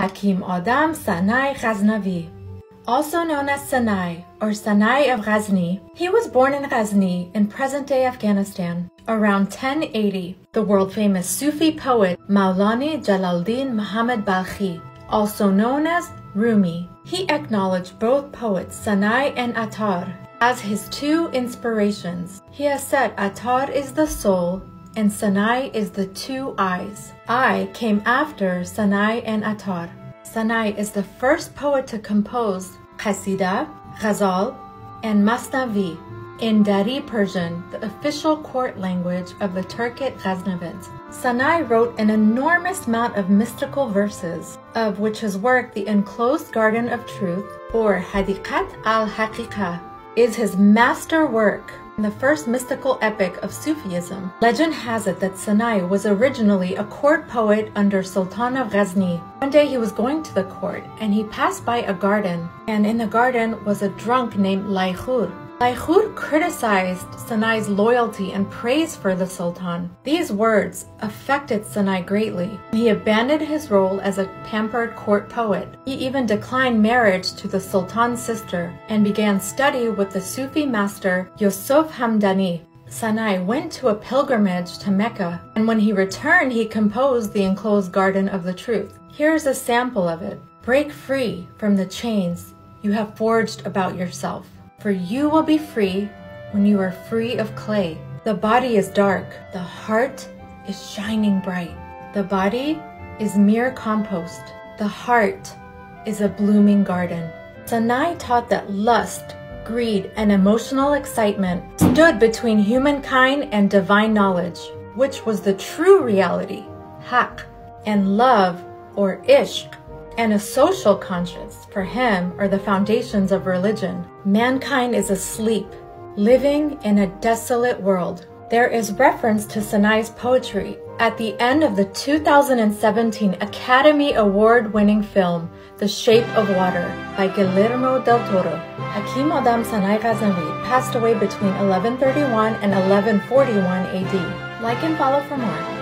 Hakim Adam Sanai Ghaznavi. Also known as Sanai or Sanai of Ghazni, he was born in Ghazni in present-day Afghanistan around 1080. The world-famous Sufi poet Maulana Jalaluddin Muhammad Balkhi, also known as Rumi. He acknowledged both poets Sanai and Attar as his two inspirations. He has said Attar is the soul and Sanai is the two eyes. I came after Sanai and Attar. Sanai is the first poet to compose Qasida, Ghazal, and Masnavi in Dari Persian, the official court language of the Turkic Ghaznavids. Sanai wrote an enormous amount of mystical verses, of which his work The Enclosed Garden of Truth, or Hadiqat al-Haqiqah, is his master work the first mystical epic of Sufism. Legend has it that Sanai was originally a court poet under Sultan of Ghazni. One day he was going to the court and he passed by a garden, and in the garden was a drunk named Laikhur. Laikhur criticized Sanai's loyalty and praise for the Sultan. These words affected Sanai greatly. He abandoned his role as a pampered court poet. He even declined marriage to the Sultan's sister and began study with the Sufi master Yusuf Hamdani. Sanai went to a pilgrimage to Mecca, and when he returned, he composed the enclosed Garden of the Truth. Here's a sample of it. Break free from the chains you have forged about yourself. For you will be free when you are free of clay. The body is dark, the heart is shining bright. The body is mere compost, the heart is a blooming garden. Sanai taught that lust, greed, and emotional excitement stood between humankind and divine knowledge, which was the true reality, haq, and love, or ishq, and a social conscience for him are the foundations of religion. Mankind is asleep, living in a desolate world. There is reference to Sanai's poetry at the end of the 2017 Academy Award winning film, The Shape of Water by Guillermo del Toro. Hakim Adam Sanai Ghaznavi passed away between 1131 and 1141 AD. Like and follow for more.